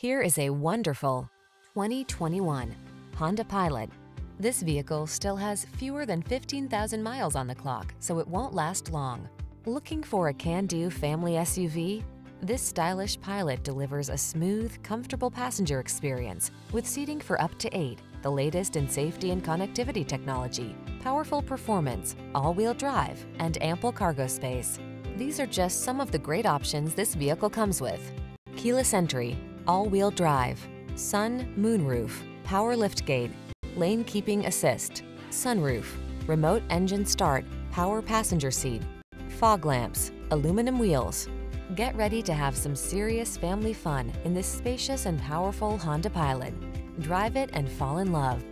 Here is a wonderful 2021 Honda Pilot. This vehicle still has fewer than 15,000 miles on the clock, so it won't last long. Looking for a can-do family SUV? This stylish Pilot delivers a smooth, comfortable passenger experience with seating for up to eight, the latest in safety and connectivity technology, powerful performance, all-wheel drive, and ample cargo space. These are just some of the great options this vehicle comes with. Keyless entry, all-wheel drive, sun, moonroof, power liftgate, lane keeping assist, sunroof, remote engine start, power passenger seat, fog lamps, aluminum wheels. Get ready to have some serious family fun in this spacious and powerful Honda Pilot. Drive it and fall in love.